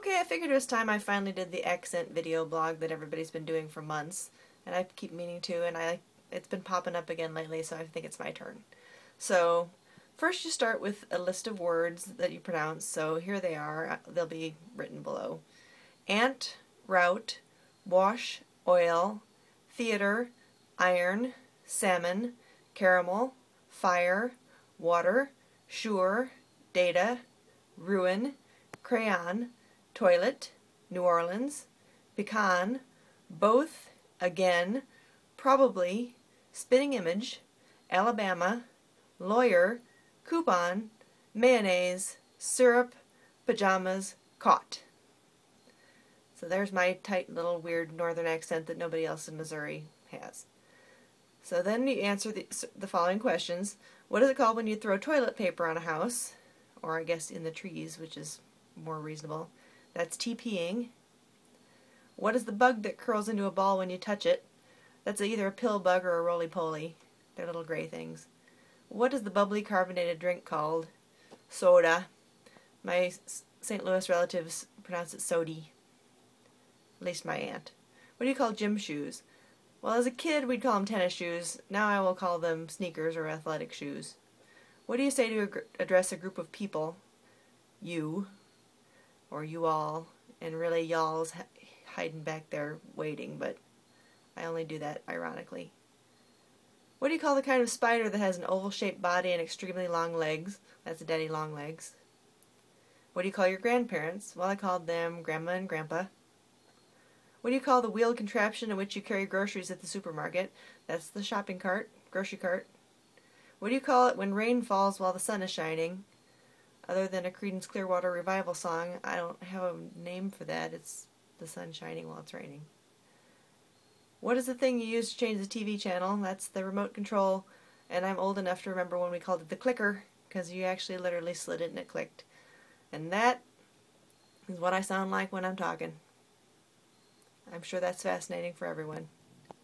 Okay, I figured it was time I finally did the accent video blog that everybody's been doing for months, and I keep meaning to, and I it's been popping up again lately, so I think it's my turn. So, first you start with a list of words that you pronounce, so here they are, uh, they'll be written below. Ant, route, wash, oil, theater, iron, salmon, caramel, fire, water, sure, data, ruin, crayon, toilet, New Orleans, pecan, both, again, probably, spinning image, Alabama, lawyer, coupon, mayonnaise, syrup, pajamas, caught. So there's my tight little weird northern accent that nobody else in Missouri has. So then you answer the, the following questions. What is it called when you throw toilet paper on a house? Or I guess in the trees, which is more reasonable. That's TPing. What is the bug that curls into a ball when you touch it? That's either a pill bug or a roly-poly. They're little gray things. What is the bubbly carbonated drink called? Soda. My St. Louis relatives pronounce it sody. At least my aunt. What do you call gym shoes? Well, as a kid, we'd call them tennis shoes. Now I will call them sneakers or athletic shoes. What do you say to address a group of people? You or you all, and really y'all's hiding back there waiting, but I only do that ironically. What do you call the kind of spider that has an oval-shaped body and extremely long legs? That's a daddy long legs. What do you call your grandparents? Well, I called them Grandma and Grandpa. What do you call the wheeled contraption in which you carry groceries at the supermarket? That's the shopping cart, grocery cart. What do you call it when rain falls while the sun is shining? Other than a Creedence Clearwater Revival song, I don't have a name for that. It's the sun shining while it's raining. What is the thing you use to change the TV channel? That's the remote control, and I'm old enough to remember when we called it the clicker, because you actually literally slid it and it clicked. And that is what I sound like when I'm talking. I'm sure that's fascinating for everyone.